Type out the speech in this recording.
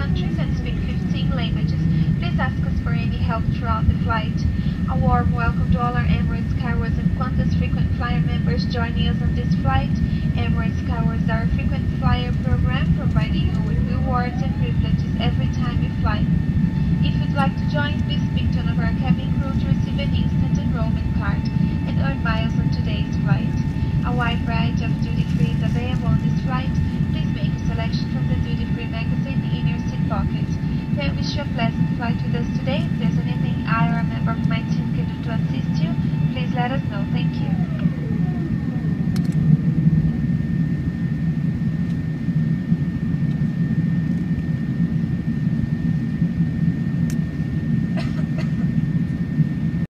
countries and speak 15 languages. Please ask us for any help throughout the flight. A warm welcome to all our Emirates, Skywards and Qantas frequent flyer members joining us on this flight. Emirates Skywards are a frequent flyer program providing you with rewards and privileges every time you fly. If you'd like to join, please speak to one of our cabin crew to receive an instant enrollment card and earn miles on today's flight. A wide variety of duty-free is available on this flight. Please make a selection from the duty-free magazine in your seat pocket. I wish you a pleasant flight with us today. If there's anything I or a member of my team can do to assist you, please let us know.